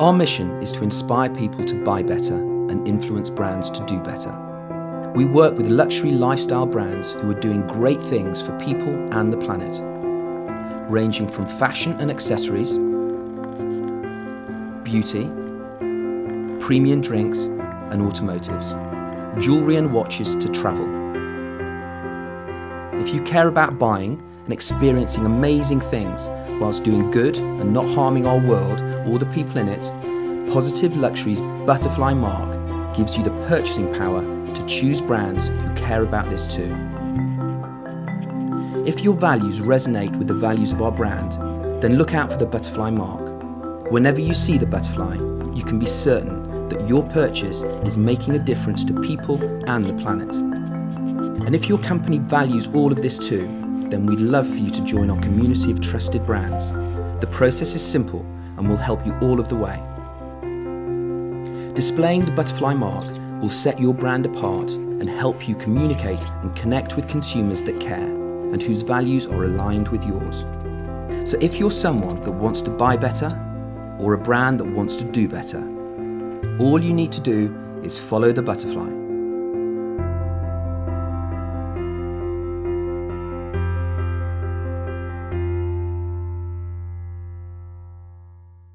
Our mission is to inspire people to buy better and influence brands to do better. We work with luxury lifestyle brands who are doing great things for people and the planet, ranging from fashion and accessories, beauty, premium drinks and automotives, jewellery and watches to travel. If you care about buying and experiencing amazing things whilst doing good and not harming our world or the people in it, Positive Luxury's butterfly mark gives you the purchasing power to choose brands who care about this too. If your values resonate with the values of our brand, then look out for the butterfly mark. Whenever you see the butterfly, you can be certain that your purchase is making a difference to people and the planet. And if your company values all of this too, then we'd love for you to join our community of trusted brands. The process is simple and will help you all of the way. Displaying the butterfly mark will set your brand apart and help you communicate and connect with consumers that care and whose values are aligned with yours. So if you're someone that wants to buy better or a brand that wants to do better, all you need to do is follow the butterfly.